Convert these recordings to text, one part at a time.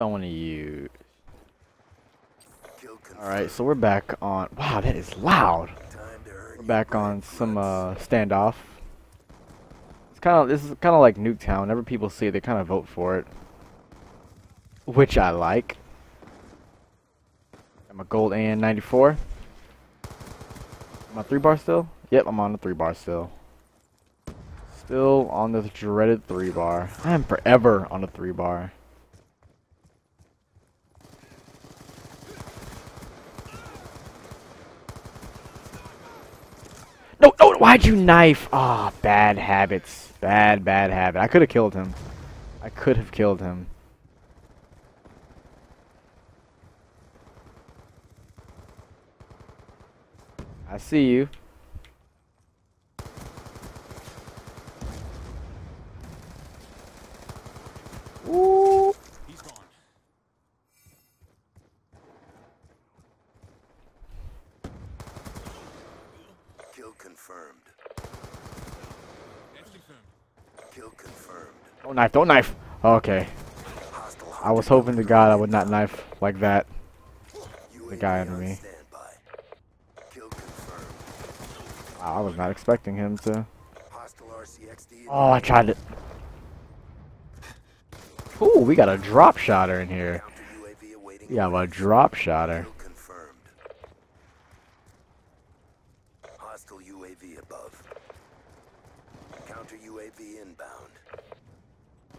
don't want to use. Alright, so we're back on. Wow, that is loud. Time to earn We're back on some uh, standoff. It's kind of this is kind of like Nuketown. Whenever people see it, they kind of vote for it, which I like. I'm a gold AN 94. Am I three bar still? Yep, I'm on the three bar still. Still on the dreaded three bar. I am forever on the three bar. No, no, why'd you knife? Ah, bad habits. Bad, bad habit. I could have killed him. I could have killed him. I see you. Confirmed. Kill confirmed. Don't knife, don't knife. Okay. I was hoping to God I would not knife like that. The guy under me. standby. Kill confirmed. Wow, I was not expecting him to. Oh, I tried it. Ooh, we got a drop shotter in here. Counter UAV awaiting We have a drop shotter. Kill confirmed. Hostile UAV above. Counter UAV inbound.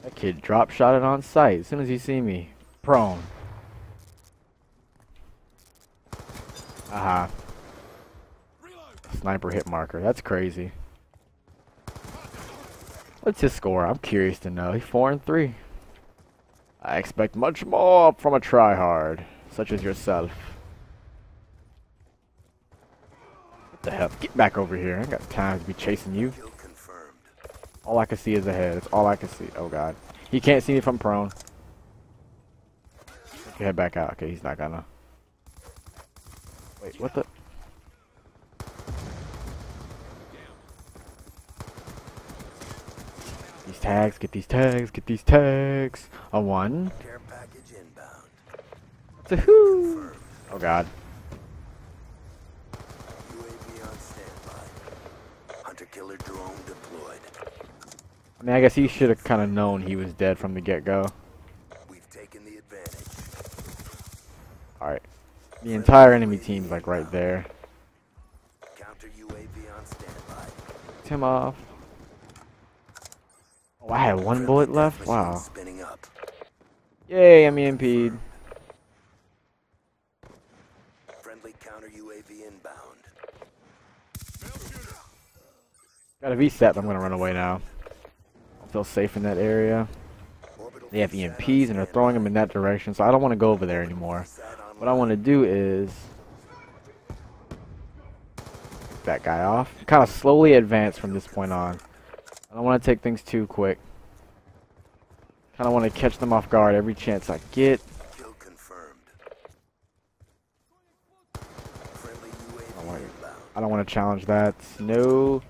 That kid drop shot it on sight as soon as he see me. Prone. Aha. Reload. Sniper hit marker. That's crazy. What's his score? I'm curious to know. He's 4 and 3. I expect much more from a tryhard, such as yourself. What the hell? Get back over here. I ain't got time to be chasing you. All I can see is ahead. That's all I can see. Oh god. He can't see me from prone. Okay, head back out. Okay, he's not gonna. Wait, what the? These tags, get these tags, get these tags. A one. Care package inbound. It's a. Confirmed. Oh god. UAV on standby. Hunter killer drone deployed. I mean, I guess he should have kind of known he was dead from the get-go. We've taken the advantage. Alright. The entire enemy team's like right there. Counter UAV on standby. Tim off. Oh, I had one bullet left? Wow. Yay, I'm EMP'd. Friendly counter UAV inbound. Got a VSAT, I'm gonna run away now. I feel safe in that area. They have EMPs and they're throwing them in that direction, so I don't want to go over there anymore. What I want to do is that guy off. Kind of slowly advance from this point on. I don't want to take things too quick. Kind of want to catch them off guard every chance I get. I don't want to challenge that. No,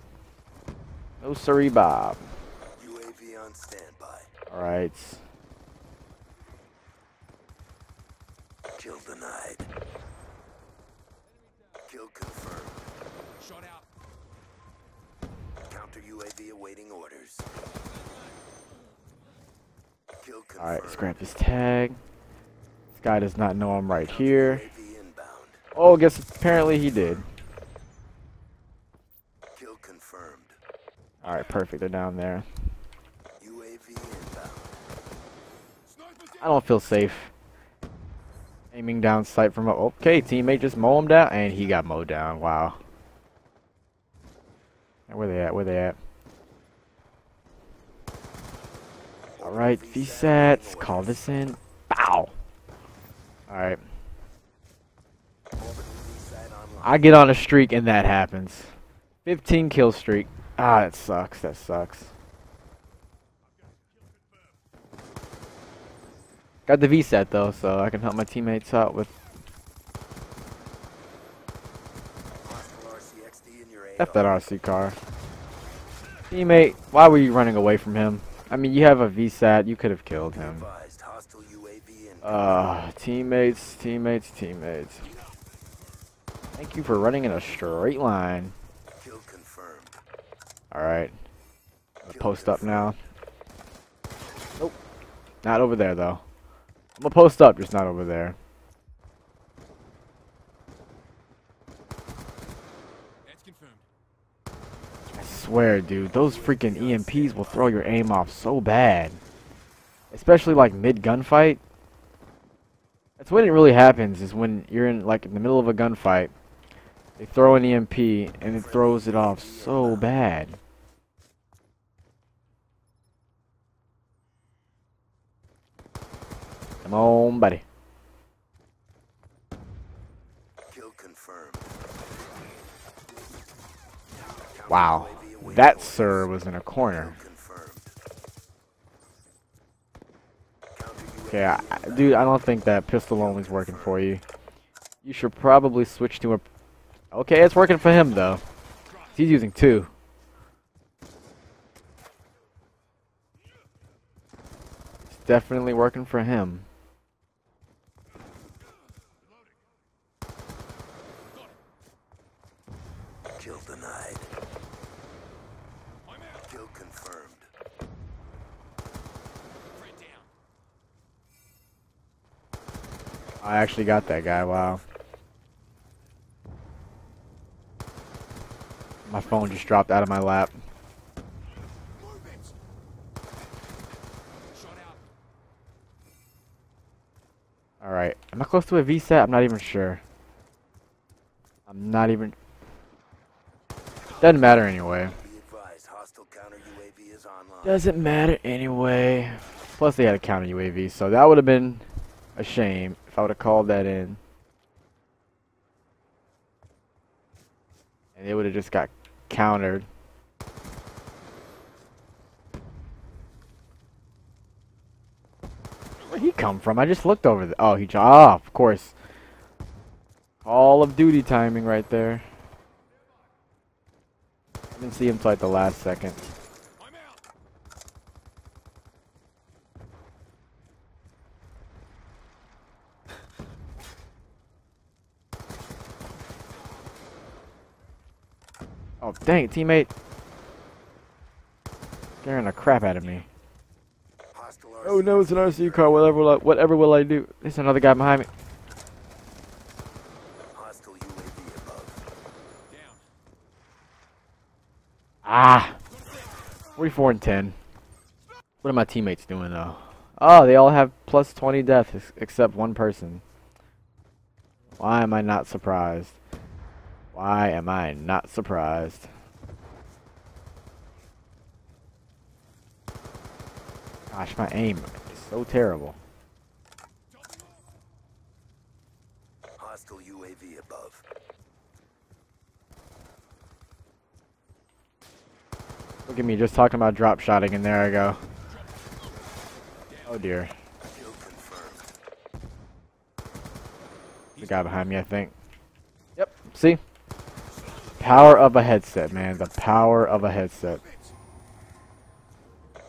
no siree, Bob. UAV on standby. All right. Kill denied. Kill confirmed. Shot out. Counter UAV awaiting orders. Kill confirmed. All right, let's grab this tag. This guy does not know I'm right here. UAV inbound. Oh, guess apparently he did. Kill confirmed. All right, perfect. They're down there. I don't feel safe. Aiming down sight from okay teammate just mow him down and he got mowed down. Wow. Where they at? Where they at? All right, VSATs. Call this in. Bow. All right. I get on a streak and that happens. 15 kill streak. Ah, that sucks. That sucks. Got the VSAT though, so I can help my teammates out with F that RC car. Teammate, why were you running away from him? I mean, you have a VSAT. You could have killed him. Uh, teammates, teammates, teammates. Thank you for running in a straight line. Kill confirmed. Alright. Post up now. Nope. Not over there, though. I'm gonna post up, just not over there. That's confirmed. I swear, dude, those freaking EMPs will throw your aim off so bad. Especially like mid gunfight. That's when it really happens, is when you're in like in the middle of a gunfight. They throw an EMP and it throws it off so bad. Come on, buddy. Kill confirmed. Wow. Counter UAV awaiting That, sir, was in a corner. Okay, I, I- dude, I don't think that pistol only's working for you. You should probably switch to a... Okay, it's working for him, though. He's using two. It's definitely working for him. Kill denied. I'm out. Kill confirmed. Friend down. I actually got that guy, wow. My phone just dropped out of my lap. Alright, am I close to a VSAT? I'm not even sure. I'm not even... Doesn't matter anyway. Doesn't matter anyway. Plus they had a counter UAV, so that would have been a shame if I would have called that in. And it would have just got countered. Where'd he come from? I just looked over there. Oh, he... Ah, of course. Call of Duty timing right there. I didn't see him till like the last second. Oh, dang teammate. Scaring the crap out of me. Oh no, it's an RCU car. Whatever will I, whatever will I do? There's another guy behind me. Hostile UAV above. Down. Ah! 44 and 10. What are my teammates doing though? Oh, they all have plus 20 deaths ex- except one person. Why am I not surprised? Why am I not surprised? Gosh, my aim is so terrible. Hostile UAV above. Look at me just talking about drop shotting and there I go. Oh dear. The guy behind me, I think. Yep. See? Power of a headset, man. The power of a headset.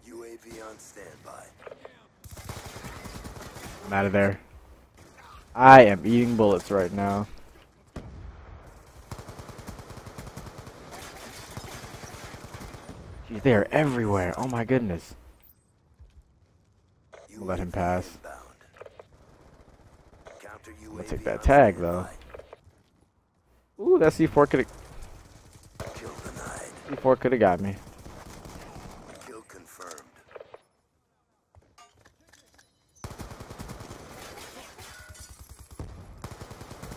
UAV on standby. I'm out of there. I am eating bullets right now. Jeez, they are everywhere. Oh my goodness. We'll let him pass. I'm gonna take that tag though. Ooh, that C4 could C4 could have got me. Kill confirmed.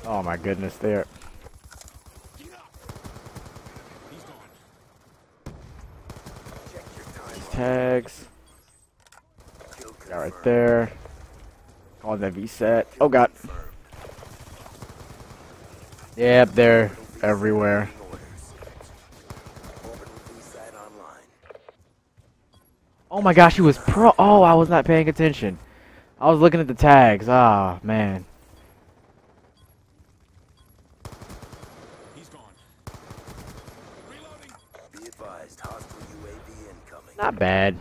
Oh my goodness, there. Tags. Got right there. On the VSAT. Oh god. Yep, they're everywhere. My gosh, he was pro. Oh, I was not paying attention. I was looking at the tags. Ah, man. He's gone. Reloading. Be advised, hostile UAV incoming. Not bad.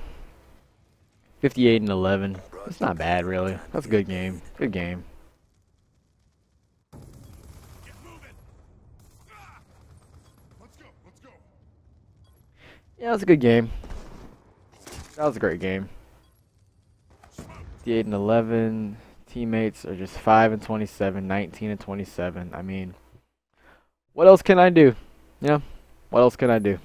58 and 11. Bravo It's not bad, really. That's a good game. Good game. Get moving. Ah! Let's go. Let's go. Yeah, it was a good game. That was a great game. 8 and 11 teammates are just 5 and 27, 19 and 27. I mean, what else can I do? Yeah, what else can I do?